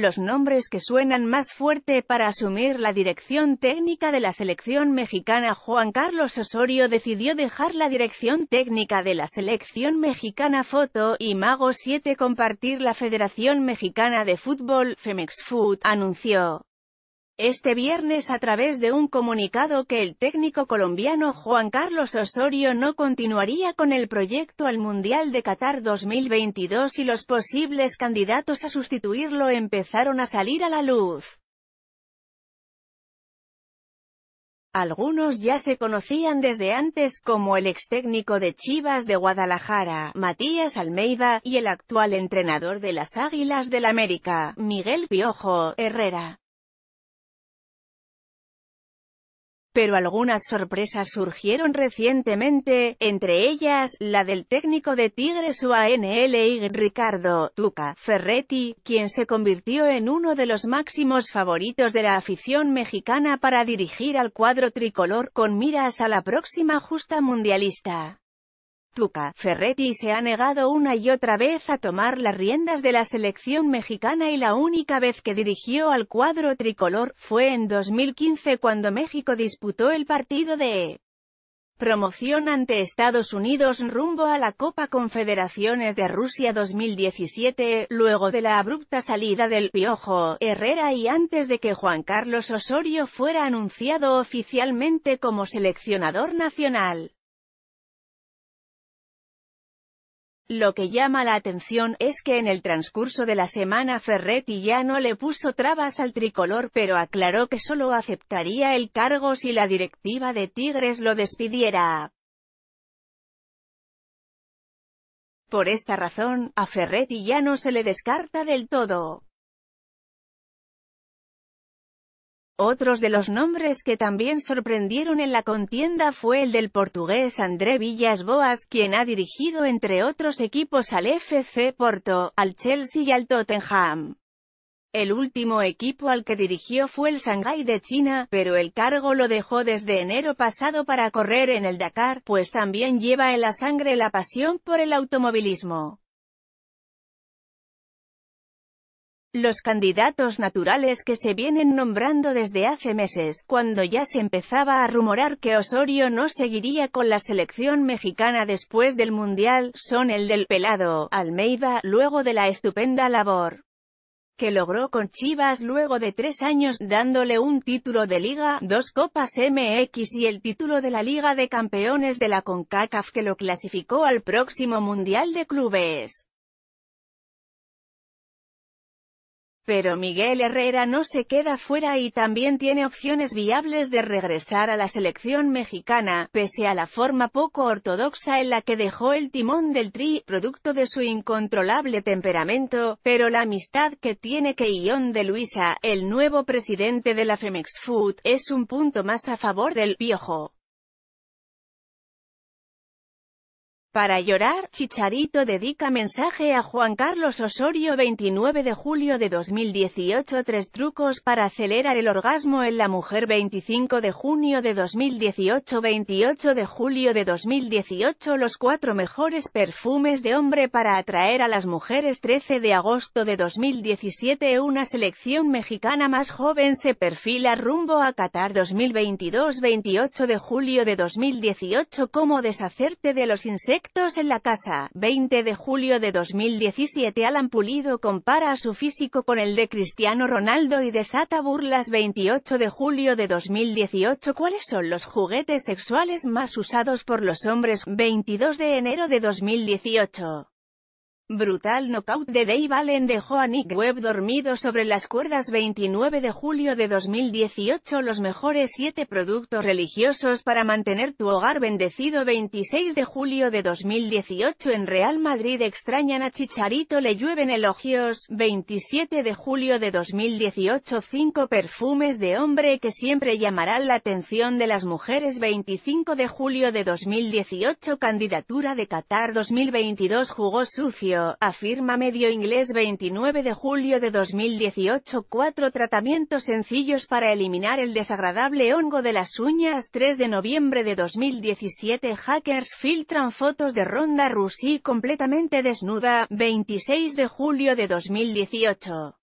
Los nombres que suenan más fuerte para asumir la dirección técnica de la selección mexicana. Juan Carlos Osorio decidió dejar la dirección técnica de la selección mexicana. Foto y Mago 7 compartir la Federación Mexicana de Fútbol, Femex Food, anunció este viernes a través de un comunicado que el técnico colombiano Juan Carlos Osorio no continuaría con el proyecto al Mundial de Qatar 2022 y los posibles candidatos a sustituirlo empezaron a salir a la luz. Algunos ya se conocían desde antes como el ex técnico de Chivas de Guadalajara, Matías Almeida, y el actual entrenador de las Águilas del América, Miguel Piojo Herrera. Pero algunas sorpresas surgieron recientemente, entre ellas, la del técnico de Tigres UANLY Ricardo Tuca Ferretti, quien se convirtió en uno de los máximos favoritos de la afición mexicana para dirigir al cuadro tricolor, con miras a la próxima justa mundialista. Tuca Ferretti se ha negado una y otra vez a tomar las riendas de la selección mexicana y la única vez que dirigió al cuadro tricolor, fue en 2015 cuando México disputó el partido de promoción ante Estados Unidos rumbo a la Copa Confederaciones de Rusia 2017, luego de la abrupta salida del Piojo Herrera y antes de que Juan Carlos Osorio fuera anunciado oficialmente como seleccionador nacional. Lo que llama la atención es que en el transcurso de la semana Ferretti ya no le puso trabas al tricolor pero aclaró que solo aceptaría el cargo si la directiva de Tigres lo despidiera. Por esta razón, a Ferretti ya no se le descarta del todo. Otros de los nombres que también sorprendieron en la contienda fue el del portugués André Villas Boas, quien ha dirigido entre otros equipos al FC Porto, al Chelsea y al Tottenham. El último equipo al que dirigió fue el Shanghai de China, pero el cargo lo dejó desde enero pasado para correr en el Dakar, pues también lleva en la sangre la pasión por el automovilismo. Los candidatos naturales que se vienen nombrando desde hace meses, cuando ya se empezaba a rumorar que Osorio no seguiría con la selección mexicana después del Mundial, son el del pelado, Almeida, luego de la estupenda labor que logró con Chivas luego de tres años, dándole un título de Liga, dos Copas MX y el título de la Liga de Campeones de la CONCACAF que lo clasificó al próximo Mundial de Clubes. Pero Miguel Herrera no se queda fuera y también tiene opciones viables de regresar a la selección mexicana, pese a la forma poco ortodoxa en la que dejó el timón del Tri, producto de su incontrolable temperamento, pero la amistad que tiene Keillón de Luisa, el nuevo presidente de la Femex Food, es un punto más a favor del Piojo. Para llorar, Chicharito dedica mensaje a Juan Carlos Osorio 29 de julio de 2018 Tres trucos para acelerar el orgasmo en la mujer 25 de junio de 2018 28 de julio de 2018 Los cuatro mejores perfumes de hombre para atraer a las mujeres. 13 de agosto de 2017 Una selección mexicana más joven se perfila rumbo a Qatar. 2022 28 de julio de 2018 Cómo deshacerte de los insectos en la casa, 20 de julio de 2017 Alan Pulido compara su físico con el de Cristiano Ronaldo y desata burlas. 28 de julio de 2018 ¿Cuáles son los juguetes sexuales más usados por los hombres? 22 de enero de 2018 Brutal knockout de Dave Allen dejó a Nick Webb dormido sobre las cuerdas 29 de julio de 2018 Los mejores 7 productos religiosos para mantener tu hogar bendecido. 26 de julio de 2018 En Real Madrid extrañan a Chicharito le llueven elogios. 27 de julio de 2018 5 perfumes de hombre que siempre llamarán la atención de las mujeres. 25 de julio de 2018 Candidatura de Qatar. 2022 jugó sucio afirma medio inglés 29 de julio de 2018 Cuatro tratamientos sencillos para eliminar el desagradable hongo de las uñas 3 de noviembre de 2017 Hackers filtran fotos de Ronda Rousey completamente desnuda 26 de julio de 2018